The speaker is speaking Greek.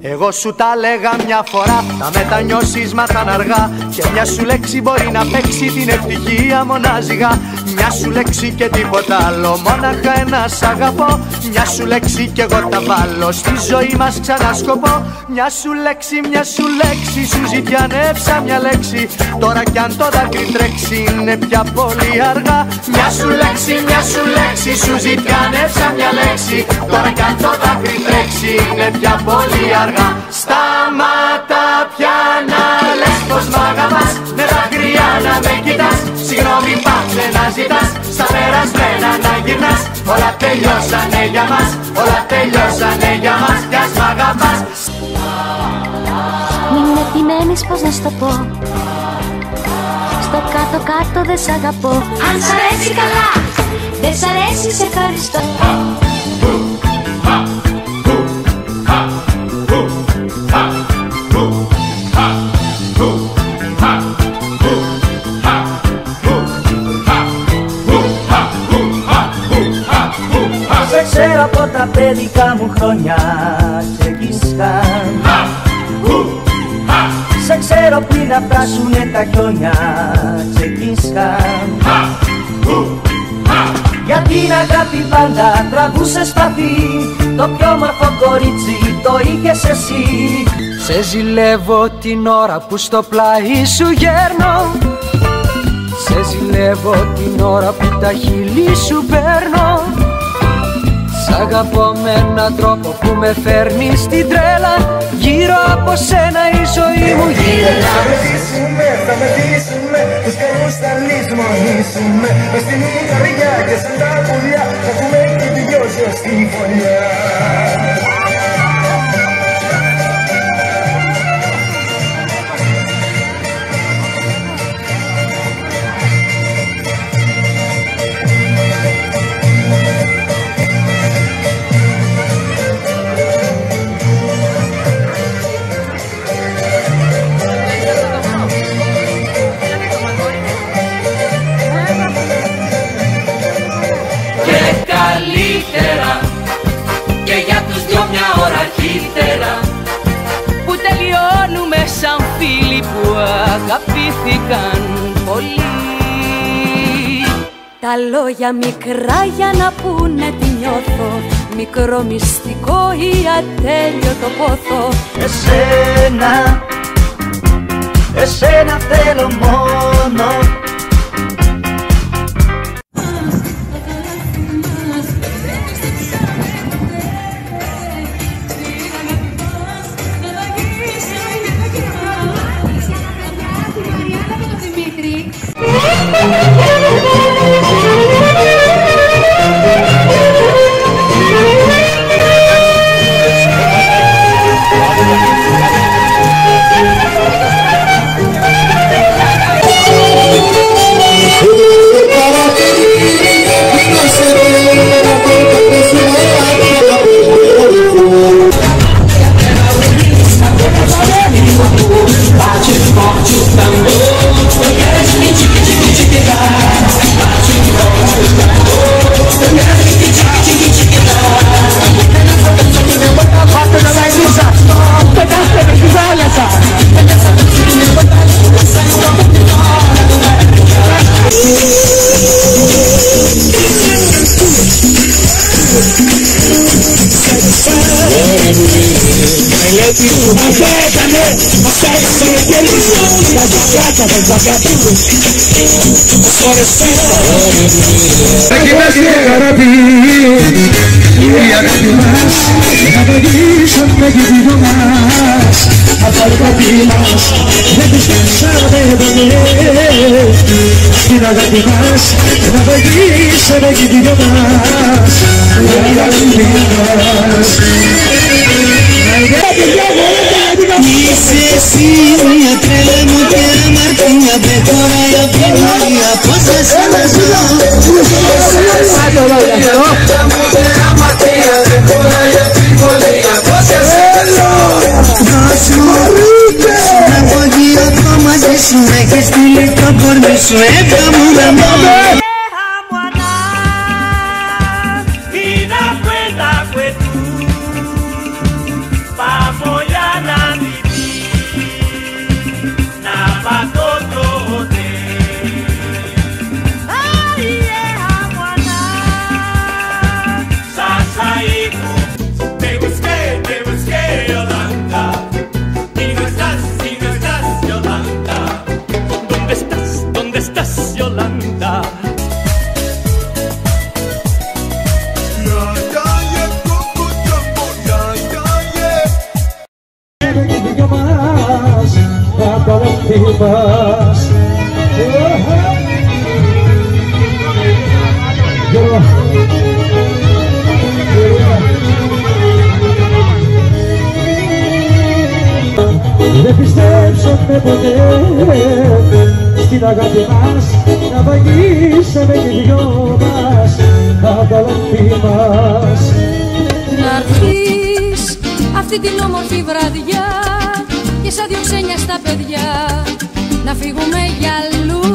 Εγώ σου τα λέγα μια φορά Τα μετανιώσεις μα θα αργά Και μια σου λέξη μπορεί να παίξει την ευτυχία μονάζιγα Μια σου λέξη και τίποτα άλλο. Μόναχα ένα σ' αγαπώ. Μια σου λέξη και εγώ τα βάλω. Στη ζωή μας ξανά σκοπό. Μια σου λέξη, μια σου λέξη. Σου ζητιανεύσα μια λέξη. Τώρα κι αν το δάκρυ τρέξει Είναι πια πολύ αργά. Μια σου λέξη, μια σου λέξη. Σου ζητιανεύσα μια λέξη. Τώρα κι αν το δάκρυ τρέξει Είναι πια πολύ αργά. Σταμάτα ζητάς Στα περασμένα να γυρνάς. Όλα τελειώσανε για μας Όλα τελειώσανε για μας. Κι ας μ' αγαπάς Μην επιμένεις πως να στο πω. Στο κάτω κάτω δεν σ' αγαπώ. Αν σ' αρέσει καλά Δεν σ' αρέσει σε ευχαριστώ ξέρω από τα παιδικά μου χρόνια ξεκίσχαν Σε ξέρω πριν να φτάσουνε τα χιόνια ξεκίσχαν Για την αγάπη πάντα τραβούσε σπαθί Το πιο όμορφο κορίτσι το είχες εσύ. Σε ζηλεύω την ώρα που στο πλάι σου γέρνω. Σε ζηλεύω την ώρα που τα χείλη σου παίρνω. Σ' αγαπώ με έναν τρόπο που με φέρνει στην τρέλα. Γύρω από σένα η ζωή μου γύρω Θα με ζήσουμε, θα με ζήσουμε Τους καλούς θα λησμονήσουμε. Μες στην καρδιά και σαν τα πουλιά Θα έχουμε και δυο στη φωνιά αγαπήθηκαν πολύ Τα λόγια μικρά για να πούνε τι νιώθω. Μικρό μυστικό ή ατέλειωτο πόθο. Εσένα, εσένα θέλω μόνο Ξεκινάς και αγάπη Η αγάπη μας Να βαγίσω με την δυο μας Από αγάπη μας Δεν τους πέσαμε ποτέ Στην αγάπη μας Να βαγίσω με την δυο μας Η αγάπη μας σου Έχεις στείλει το κορμί σου Έβγα μου γραμμό Te στην αγάπη μας να βαγίσαμε και οι δυο μας τα παλαιστή μας. Να έρθεις αυτή την όμορφη βραδιά και σαν δυο ξένια στα παιδιά να φύγουμε για αλλού